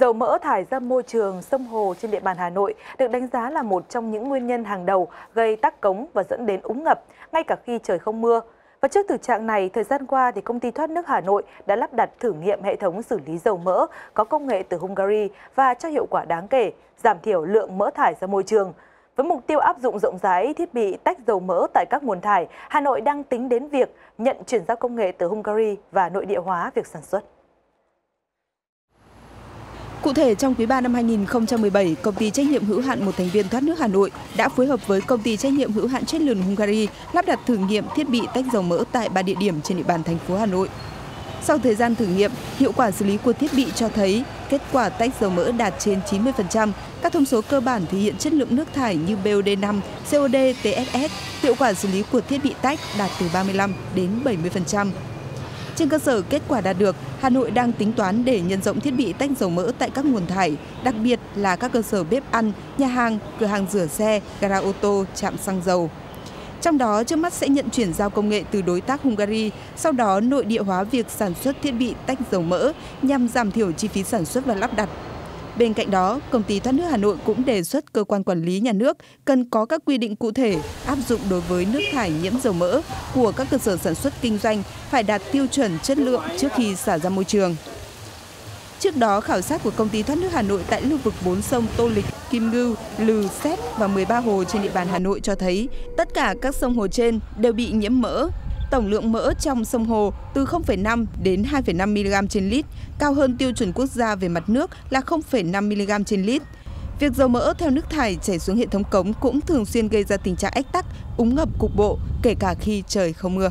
Dầu mỡ thải ra môi trường sông hồ trên địa bàn Hà Nội được đánh giá là một trong những nguyên nhân hàng đầu gây tắc cống và dẫn đến úng ngập, ngay cả khi trời không mưa. Và trước thực trạng này, thời gian qua thì công ty thoát nước Hà Nội đã lắp đặt thử nghiệm hệ thống xử lý dầu mỡ có công nghệ từ Hungary và cho hiệu quả đáng kể, giảm thiểu lượng mỡ thải ra môi trường. Với mục tiêu áp dụng rộng rãi thiết bị tách dầu mỡ tại các nguồn thải, Hà Nội đang tính đến việc nhận chuyển giao công nghệ từ Hungary và nội địa hóa việc sản xuất. Cụ thể, trong quý 3 năm 2017, công ty trách nhiệm hữu hạn một thành viên thoát nước Hà Nội đã phối hợp với công ty trách nhiệm hữu hạn chất lượng Hungary lắp đặt thử nghiệm thiết bị tách dầu mỡ tại ba địa điểm trên địa bàn thành phố Hà Nội. Sau thời gian thử nghiệm, hiệu quả xử lý của thiết bị cho thấy kết quả tách dầu mỡ đạt trên 90%. Các thông số cơ bản thể hiện chất lượng nước thải như BOD5, COD, TSS. Hiệu quả xử lý của thiết bị tách đạt từ 35 đến 70%. Trên cơ sở kết quả đạt được, Hà Nội đang tính toán để nhân rộng thiết bị tách dầu mỡ tại các nguồn thải, đặc biệt là các cơ sở bếp ăn, nhà hàng, cửa hàng rửa xe, gara ô tô, trạm xăng dầu. Trong đó, trước mắt sẽ nhận chuyển giao công nghệ từ đối tác Hungary, sau đó nội địa hóa việc sản xuất thiết bị tách dầu mỡ nhằm giảm thiểu chi phí sản xuất và lắp đặt Bên cạnh đó, công ty thoát nước Hà Nội cũng đề xuất cơ quan quản lý nhà nước cần có các quy định cụ thể áp dụng đối với nước thải nhiễm dầu mỡ của các cơ sở sản xuất kinh doanh phải đạt tiêu chuẩn chất lượng trước khi xả ra môi trường. Trước đó, khảo sát của công ty thoát nước Hà Nội tại lưu vực bốn sông Tô Lịch, Kim Ngưu, Lừ, Xét và 13 hồ trên địa bàn Hà Nội cho thấy tất cả các sông hồ trên đều bị nhiễm mỡ, tổng lượng mỡ trong sông Hồ từ 0,5 đến 2,5 mg trên lít, cao hơn tiêu chuẩn quốc gia về mặt nước là 0,5 mg trên lít. Việc dầu mỡ theo nước thải chảy xuống hệ thống cống cũng thường xuyên gây ra tình trạng ách tắc, úng ngập cục bộ, kể cả khi trời không mưa.